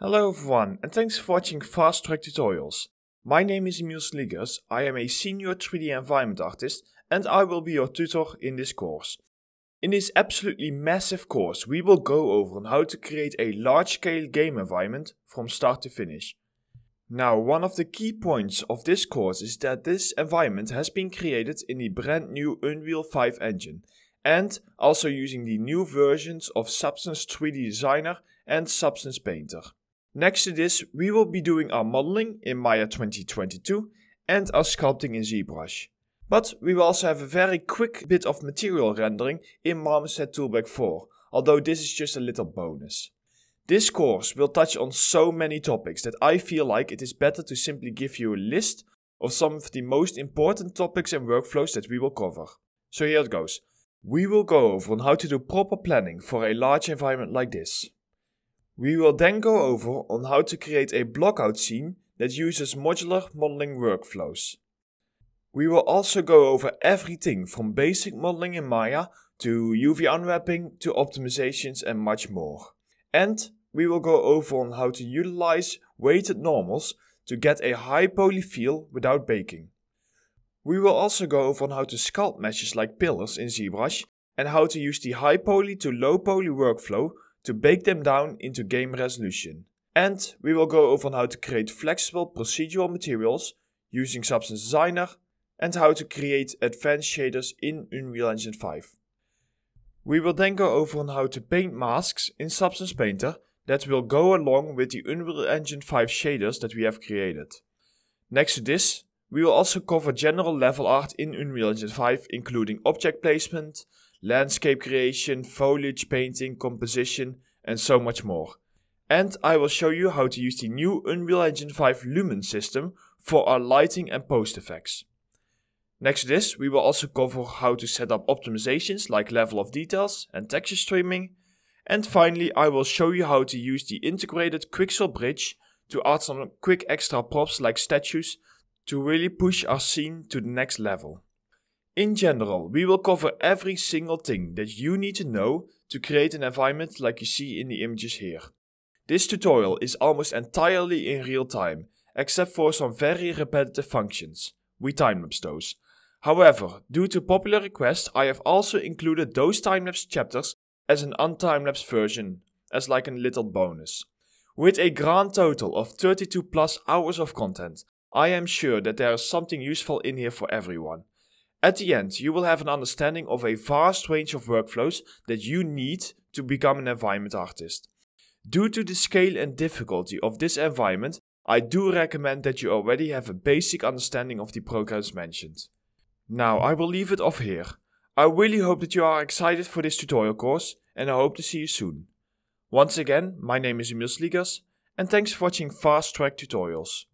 Hello everyone and thanks for watching Fast Track Tutorials. My name is Emiel Sleegers, I am a senior 3D environment artist and I will be your tutor in this course. In this absolutely massive course we will go over on how to create a large scale game environment from start to finish. Now one of the key points of this course is that this environment has been created in the brand new Unreal 5 engine and also using the new versions of Substance 3D Designer and Substance Painter. Next to this, we will be doing our modeling in Maya 2022 and our sculpting in ZBrush. But we will also have a very quick bit of material rendering in Marmoset Toolbag 4, although this is just a little bonus. This course will touch on so many topics that I feel like it is better to simply give you a list of some of the most important topics and workflows that we will cover. So here it goes. We will go over on how to do proper planning for a large environment like this. We will then go over on how to create a blockout scene that uses modular modeling workflows. We will also go over everything from basic modeling in Maya to UV unwrapping to optimizations and much more. And we will go over on how to utilize weighted normals to get a high poly feel without baking. We will also go over on how to sculpt meshes like pillars in ZBrush and how to use the high poly to low poly workflow to bake them down into game resolution. And we will go over how to create flexible procedural materials using Substance Designer and how to create advanced shaders in Unreal Engine 5. We will then go over on how to paint masks in Substance Painter that will go along with the Unreal Engine 5 shaders that we have created. Next to this, we will also cover general level art in Unreal Engine 5 including object placement, landscape creation, foliage painting, composition, and so much more. And I will show you how to use the new Unreal Engine 5 Lumen system for our lighting and post effects. Next to this, we will also cover how to set up optimizations like level of details and texture streaming. And finally, I will show you how to use the integrated Quixel bridge to add some quick extra props like statues to really push our scene to the next level. In general, we will cover every single thing that you need to know to create an environment like you see in the images here. This tutorial is almost entirely in real time, except for some very repetitive functions. We timelapse those. However, due to popular request, I have also included those timelapse chapters as an untimelapse version, as like a little bonus. With a grand total of 32 plus hours of content, I am sure that there is something useful in here for everyone. At the end, you will have an understanding of a vast range of workflows that you need to become an environment artist. Due to the scale and difficulty of this environment, I do recommend that you already have a basic understanding of the programs mentioned. Now I will leave it off here. I really hope that you are excited for this tutorial course and I hope to see you soon. Once again, my name is Emiel Sleegers and thanks for watching Fast Track Tutorials.